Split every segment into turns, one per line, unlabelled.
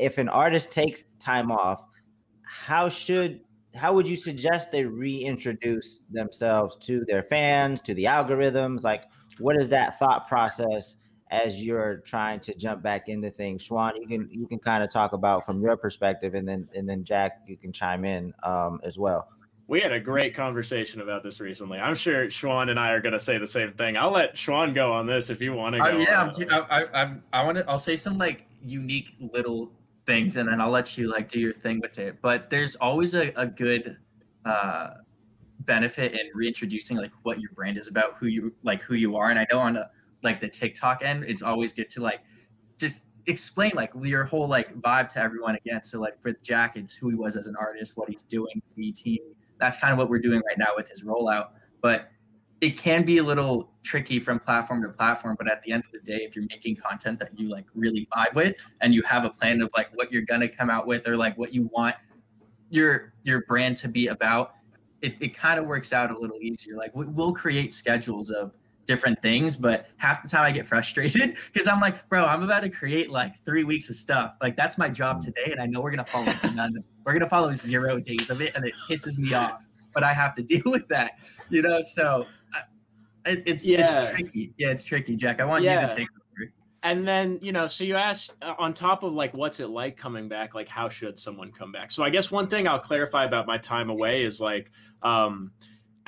if an artist takes time off, how should how would you suggest they reintroduce themselves to their fans, to the algorithms? Like, what is that thought process as you're trying to jump back into things? Shwan, you can you can kind of talk about from your perspective, and then and then Jack, you can chime in um, as well.
We had a great conversation about this recently. I'm sure Shwan and I are going to say the same thing. I'll let Shwan go on this if you want to uh.
Yeah, I, I, I, I want to. I'll say some like unique little things, and then I'll let you like do your thing with it. But there's always a, a good uh, benefit in reintroducing like what your brand is about, who you like, who you are. And I know on a, like the TikTok end, it's always good to like just explain like your whole like vibe to everyone again. So like for Jack, it's who he was as an artist, what he's doing, the team. That's kind of what we're doing right now with his rollout. But it can be a little tricky from platform to platform but at the end of the day if you're making content that you like really vibe with and you have a plan of like what you're gonna come out with or like what you want your your brand to be about it, it kind of works out a little easier. Like we'll create schedules of different things but half the time i get frustrated because i'm like bro i'm about to create like three weeks of stuff. Like that's my job today and i know we're gonna follow none. We're gonna follow zero days of it and it pisses me off but i have to deal with that you know so it, it's yeah. it's tricky. Yeah, it's tricky, Jack. I want yeah. you to take over.
And then you know, so you asked uh, on top of like, what's it like coming back? Like, how should someone come back? So I guess one thing I'll clarify about my time away is like, um,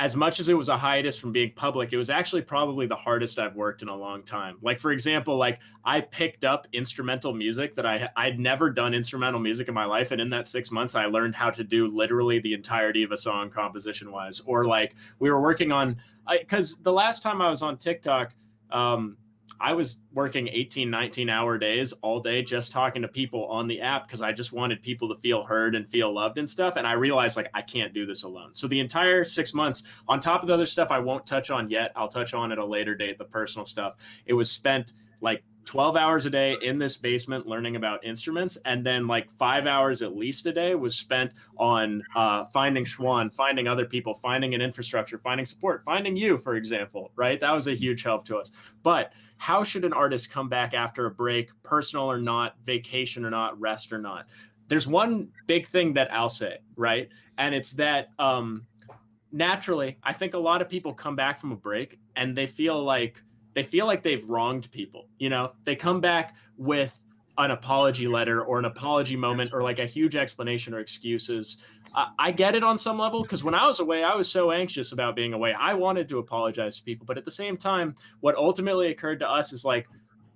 as much as it was a hiatus from being public, it was actually probably the hardest I've worked in a long time. Like for example, like I picked up instrumental music that I I'd never done instrumental music in my life, and in that six months, I learned how to do literally the entirety of a song composition wise. Or like we were working on because the last time I was on TikTok, um, I was working 18, 19 hour days all day just talking to people on the app because I just wanted people to feel heard and feel loved and stuff. And I realized like I can't do this alone. So the entire six months, on top of the other stuff I won't touch on yet, I'll touch on at a later date, the personal stuff. It was spent like 12 hours a day in this basement learning about instruments and then like five hours at least a day was spent on uh, finding Shwan finding other people finding an infrastructure finding support finding you for example right? That was a huge help to us. But how should an artist come back after a break personal or not vacation or not rest or not? There's one big thing that i'll say right? And it's that um, naturally i think a lot of people come back from a break and they feel like they feel like they've wronged people. You know, they come back with an apology letter or an apology moment or like a huge explanation or excuses. I, I get it on some level because when I was away, I was so anxious about being away. I wanted to apologize to people, but at the same time, what ultimately occurred to us is like,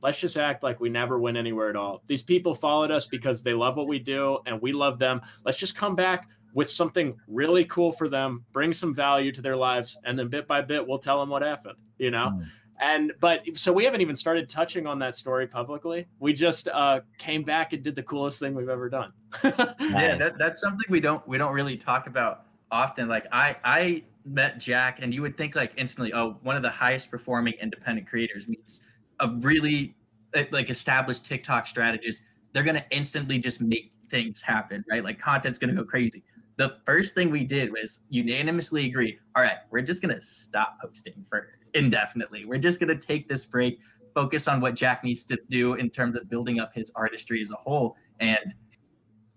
let's just act like we never went anywhere at all. These people followed us because they love what we do and we love them. Let's just come back with something really cool for them, bring some value to their lives, and then bit by bit, we'll tell them what happened, you know? Mm. And but so we haven't even started touching on that story publicly. We just uh, came back and did the coolest thing we've ever done.
yeah, that, that's something we don't we don't really talk about often. Like I I met Jack, and you would think like instantly, oh, one of the highest performing independent creators meets a really uh, like established TikTok strategist. They're gonna instantly just make things happen, right? Like content's gonna go crazy. The first thing we did was unanimously agree. All right, we're just gonna stop posting for indefinitely. We're just going to take this break, focus on what Jack needs to do in terms of building up his artistry as a whole. And,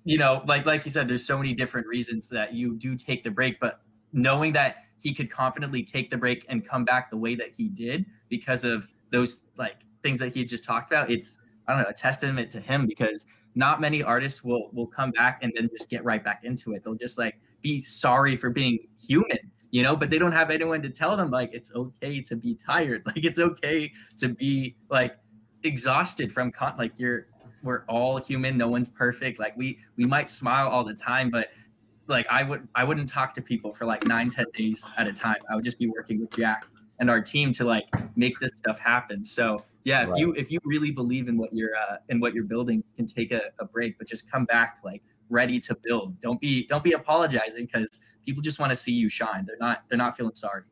you know, like like you said, there's so many different reasons that you do take the break, but knowing that he could confidently take the break and come back the way that he did because of those like things that he just talked about, it's I don't know, a testament to him because not many artists will will come back and then just get right back into it. They'll just like be sorry for being human you know but they don't have anyone to tell them like it's okay to be tired. Like it's okay to be like exhausted from con- like you're we're all human. No one's perfect. Like we we might smile all the time but like i would i wouldn't talk to people for like nine ten days at a time. I would just be working with jack and our team to like make this stuff happen. So yeah if right. you if you really believe in what you're uh in what you're building can take a, a break but just come back like ready to build. Don't be don't be apologizing because people just want to see you shine. They're not they're not feeling sorry.